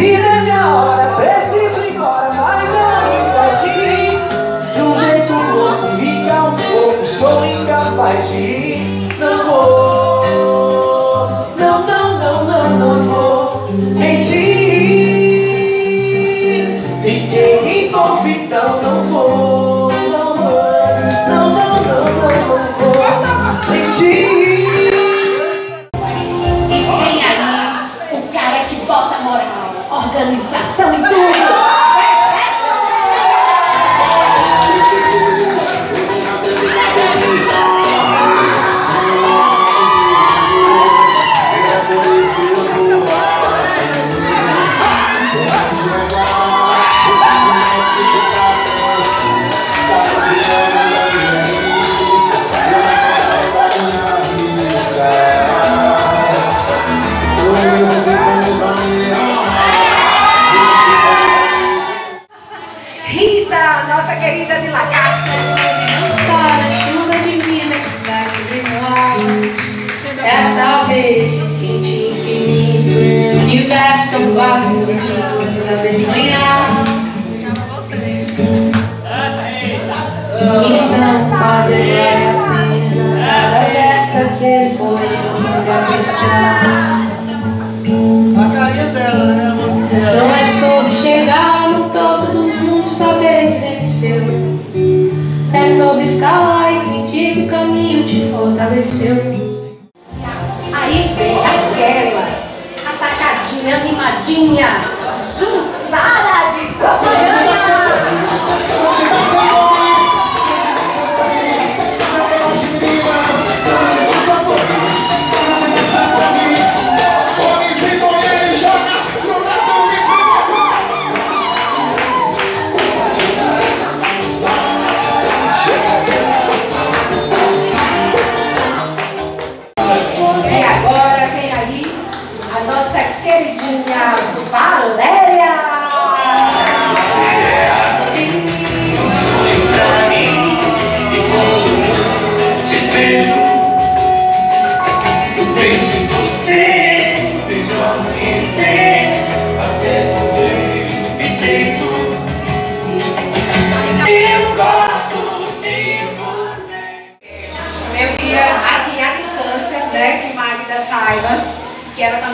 See Tell me do queimadinha. queridinha do balé?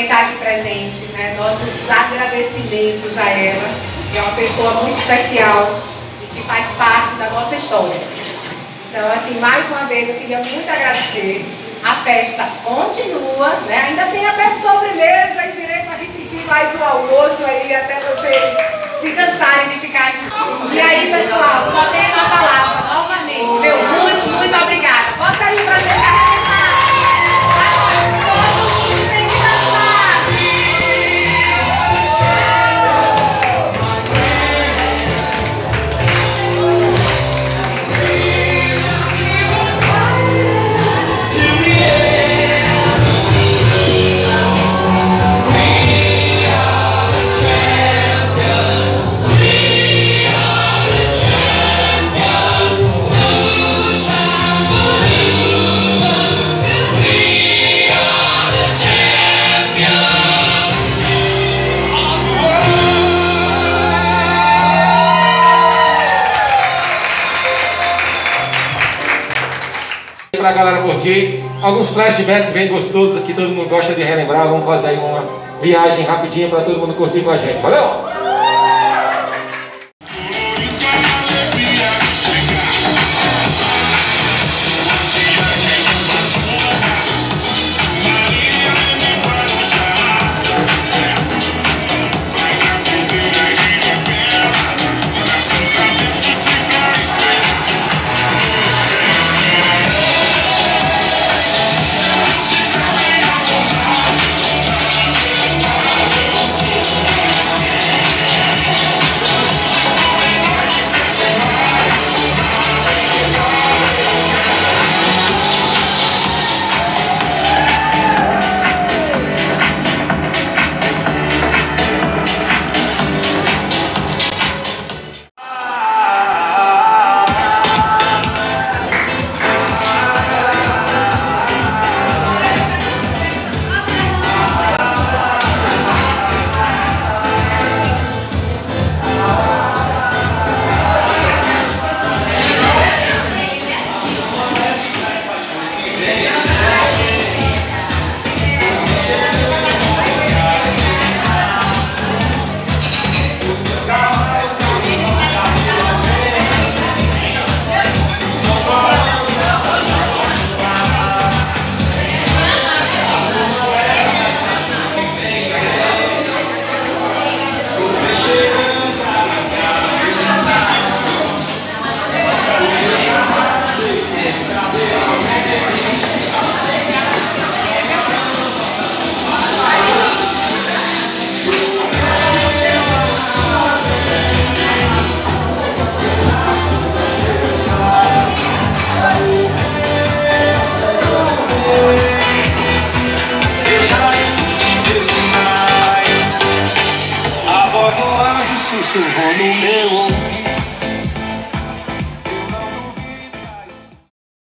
Também está aqui presente, né? Nossos agradecimentos a ela, que é uma pessoa muito especial e que faz parte da nossa história. Então, assim, mais uma vez eu queria muito agradecer. A festa continua, né? Ainda tem até sobremesa e direito a repetir mais o almoço aí até vocês se cansarem de ficar aqui. E aí, pessoal, só tenho uma palavra novamente. Meu muito, muito obrigada. Bota aí pra gente flashbacks bem gostosos que todo mundo gosta de relembrar. Vamos fazer aí uma viagem rapidinha para todo mundo curtir com a gente. Valeu!